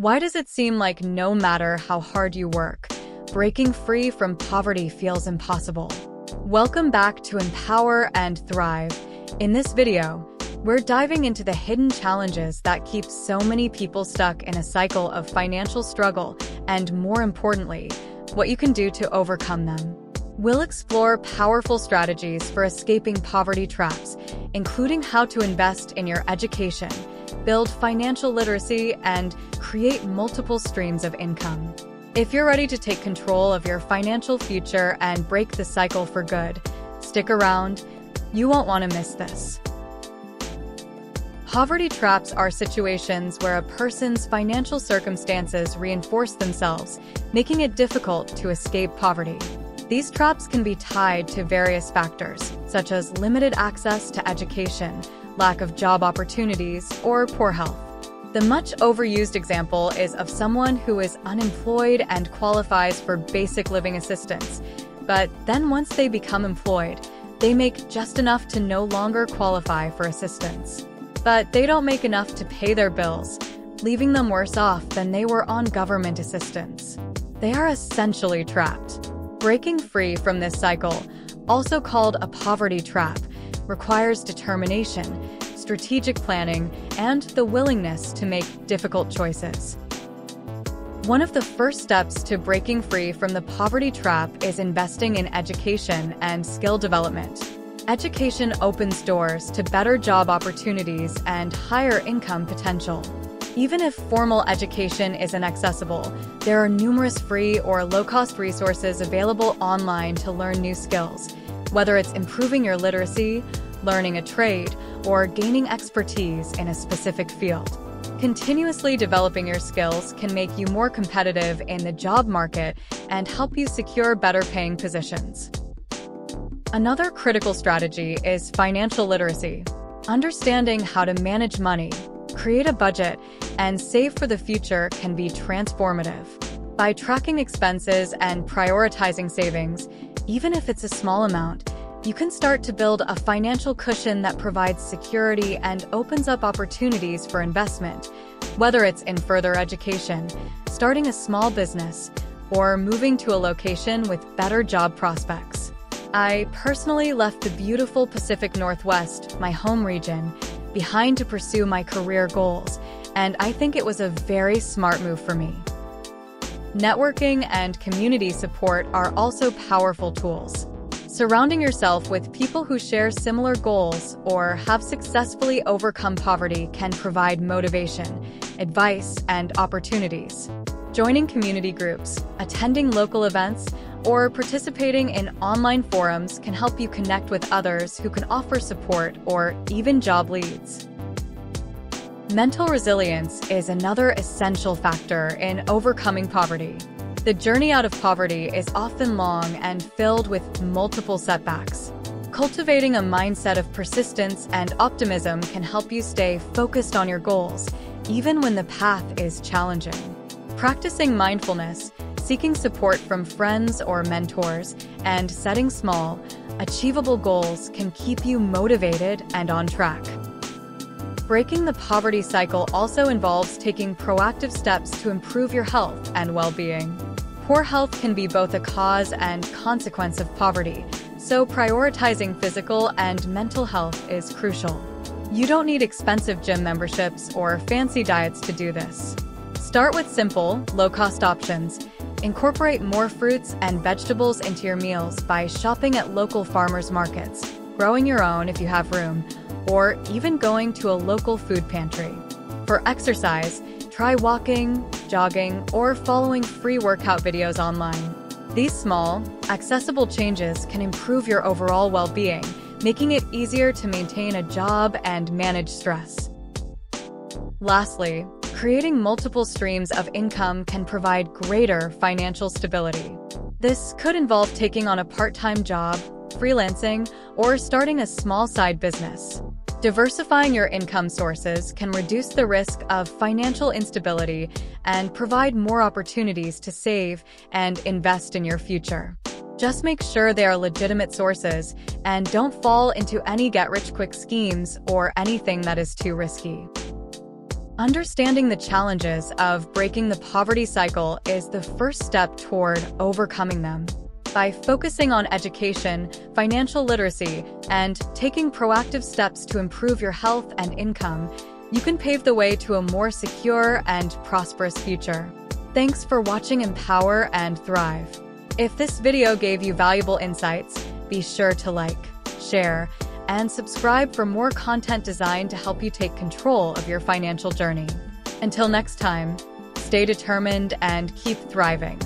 Why does it seem like no matter how hard you work, breaking free from poverty feels impossible? Welcome back to Empower and Thrive. In this video, we're diving into the hidden challenges that keep so many people stuck in a cycle of financial struggle and, more importantly, what you can do to overcome them. We'll explore powerful strategies for escaping poverty traps, including how to invest in your education, build financial literacy, and create multiple streams of income. If you're ready to take control of your financial future and break the cycle for good, stick around. You won't want to miss this. Poverty traps are situations where a person's financial circumstances reinforce themselves, making it difficult to escape poverty. These traps can be tied to various factors, such as limited access to education, lack of job opportunities, or poor health. The much overused example is of someone who is unemployed and qualifies for basic living assistance, but then once they become employed, they make just enough to no longer qualify for assistance. But they don't make enough to pay their bills, leaving them worse off than they were on government assistance. They are essentially trapped. Breaking free from this cycle, also called a poverty trap, requires determination, strategic planning, and the willingness to make difficult choices. One of the first steps to breaking free from the poverty trap is investing in education and skill development. Education opens doors to better job opportunities and higher income potential. Even if formal education is inaccessible, there are numerous free or low-cost resources available online to learn new skills, whether it's improving your literacy, learning a trade, or gaining expertise in a specific field. Continuously developing your skills can make you more competitive in the job market and help you secure better paying positions. Another critical strategy is financial literacy. Understanding how to manage money, create a budget, and save for the future can be transformative. By tracking expenses and prioritizing savings, even if it's a small amount, you can start to build a financial cushion that provides security and opens up opportunities for investment, whether it's in further education, starting a small business, or moving to a location with better job prospects. I personally left the beautiful Pacific Northwest, my home region, behind to pursue my career goals, and I think it was a very smart move for me. Networking and community support are also powerful tools. Surrounding yourself with people who share similar goals or have successfully overcome poverty can provide motivation, advice, and opportunities. Joining community groups, attending local events, or participating in online forums can help you connect with others who can offer support or even job leads. Mental resilience is another essential factor in overcoming poverty. The journey out of poverty is often long and filled with multiple setbacks. Cultivating a mindset of persistence and optimism can help you stay focused on your goals, even when the path is challenging. Practicing mindfulness, seeking support from friends or mentors, and setting small, achievable goals can keep you motivated and on track. Breaking the poverty cycle also involves taking proactive steps to improve your health and well-being. Poor health can be both a cause and consequence of poverty, so prioritizing physical and mental health is crucial. You don't need expensive gym memberships or fancy diets to do this. Start with simple, low-cost options Incorporate more fruits and vegetables into your meals by shopping at local farmers markets, growing your own if you have room, or even going to a local food pantry. For exercise, try walking, jogging, or following free workout videos online. These small, accessible changes can improve your overall well-being, making it easier to maintain a job and manage stress. Lastly, creating multiple streams of income can provide greater financial stability. This could involve taking on a part-time job, freelancing, or starting a small side business. Diversifying your income sources can reduce the risk of financial instability and provide more opportunities to save and invest in your future. Just make sure they are legitimate sources and don't fall into any get-rich-quick schemes or anything that is too risky. Understanding the challenges of breaking the poverty cycle is the first step toward overcoming them. By focusing on education, financial literacy, and taking proactive steps to improve your health and income, you can pave the way to a more secure and prosperous future. Thanks for watching Empower and Thrive. If this video gave you valuable insights, be sure to like, share, and subscribe for more content designed to help you take control of your financial journey. Until next time, stay determined and keep thriving.